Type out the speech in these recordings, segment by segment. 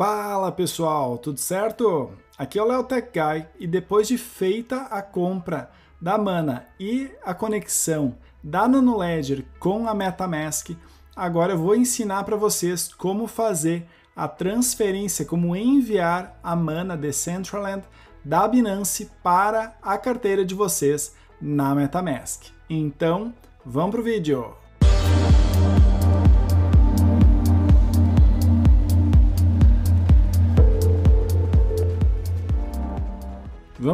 Fala pessoal, tudo certo? Aqui é o Léo Tech Guy e depois de feita a compra da Mana e a conexão da NanoLedger com a MetaMask, agora eu vou ensinar para vocês como fazer a transferência, como enviar a Mana Decentraland da Binance para a carteira de vocês na MetaMask. Então, vamos pro vídeo!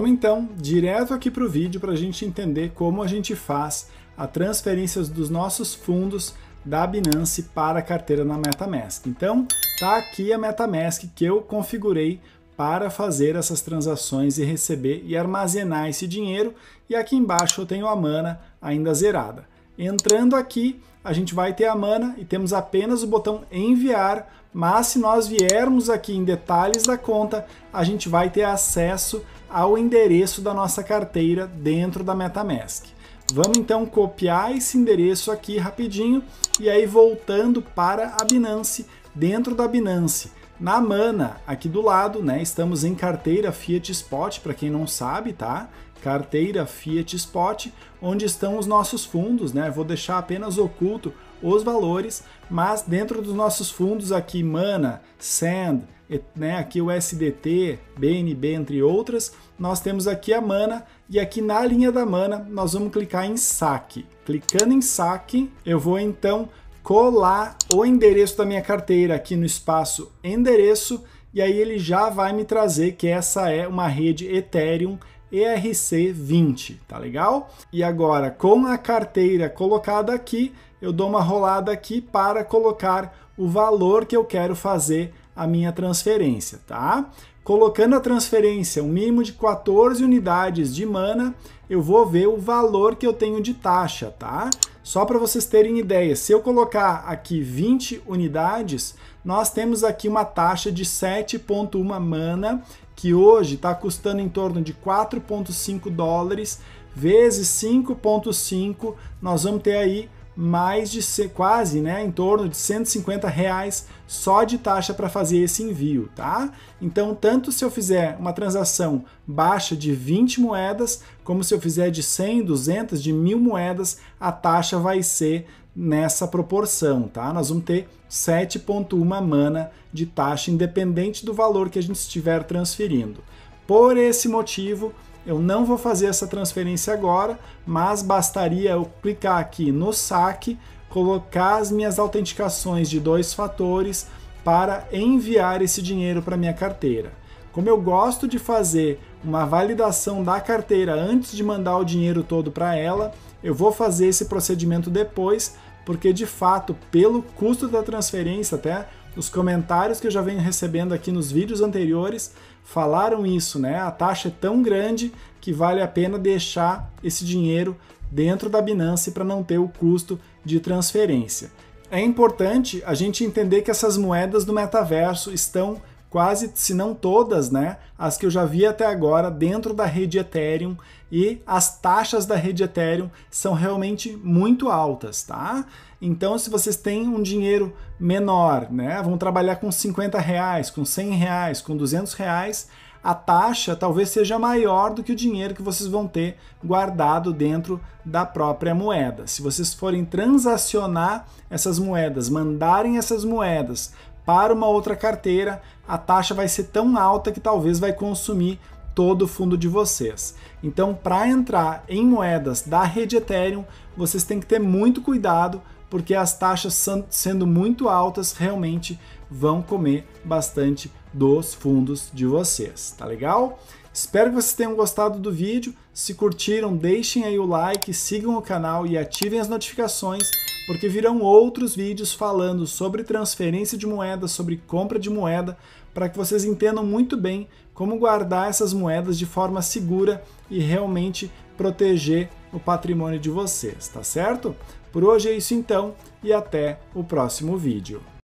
Vamos então direto aqui para o vídeo para a gente entender como a gente faz a transferência dos nossos fundos da Binance para a carteira na MetaMask. Então, tá aqui a MetaMask que eu configurei para fazer essas transações e receber e armazenar esse dinheiro. E aqui embaixo eu tenho a mana ainda zerada. Entrando aqui, a gente vai ter a mana e temos apenas o botão enviar, mas se nós viermos aqui em detalhes da conta, a gente vai ter acesso ao endereço da nossa carteira dentro da MetaMask. Vamos então copiar esse endereço aqui rapidinho e aí voltando para a Binance, dentro da Binance. Na Mana, aqui do lado, né, estamos em carteira Fiat Spot, para quem não sabe, tá? Carteira Fiat Spot, onde estão os nossos fundos, né? Vou deixar apenas oculto os valores, mas dentro dos nossos fundos aqui, Mana, Sand, né, aqui o SDT, BNB, entre outras, nós temos aqui a Mana e aqui na linha da Mana nós vamos clicar em saque. Clicando em saque, eu vou então colar o endereço da minha carteira aqui no espaço endereço e aí ele já vai me trazer que essa é uma rede Ethereum ERC20, tá legal? E agora, com a carteira colocada aqui, eu dou uma rolada aqui para colocar o valor que eu quero fazer a minha transferência, tá? Colocando a transferência um mínimo de 14 unidades de mana, eu vou ver o valor que eu tenho de taxa, tá? Só para vocês terem ideia, se eu colocar aqui 20 unidades, nós temos aqui uma taxa de 7,1 mana, que hoje está custando em torno de 4,5 dólares, vezes 5,5, nós vamos ter aí mais de ser quase, né, em torno de 150 reais só de taxa para fazer esse envio, tá? Então, tanto se eu fizer uma transação baixa de 20 moedas, como se eu fizer de 100, 200, de mil moedas, a taxa vai ser nessa proporção, tá? Nós vamos ter 7.1 mana de taxa, independente do valor que a gente estiver transferindo. Por esse motivo, eu não vou fazer essa transferência agora, mas bastaria eu clicar aqui no saque, colocar as minhas autenticações de dois fatores para enviar esse dinheiro para minha carteira. Como eu gosto de fazer uma validação da carteira antes de mandar o dinheiro todo para ela, eu vou fazer esse procedimento depois, porque de fato, pelo custo da transferência, até os comentários que eu já venho recebendo aqui nos vídeos anteriores falaram isso, né? A taxa é tão grande que vale a pena deixar esse dinheiro dentro da Binance para não ter o custo de transferência. É importante a gente entender que essas moedas do metaverso estão quase, se não todas, né, as que eu já vi até agora dentro da rede Ethereum e as taxas da rede Ethereum são realmente muito altas, tá? Então, se vocês têm um dinheiro menor, né, vão trabalhar com 50 reais, com 100 reais, com 200 reais, a taxa talvez seja maior do que o dinheiro que vocês vão ter guardado dentro da própria moeda. Se vocês forem transacionar essas moedas, mandarem essas moedas para uma outra carteira, a taxa vai ser tão alta que talvez vai consumir todo o fundo de vocês. Então, para entrar em moedas da rede Ethereum, vocês têm que ter muito cuidado, porque as taxas sendo muito altas realmente vão comer bastante dos fundos de vocês, tá legal? Espero que vocês tenham gostado do vídeo. Se curtiram, deixem aí o like, sigam o canal e ativem as notificações porque virão outros vídeos falando sobre transferência de moeda, sobre compra de moeda, para que vocês entendam muito bem como guardar essas moedas de forma segura e realmente proteger o patrimônio de vocês, tá certo? Por hoje é isso então e até o próximo vídeo.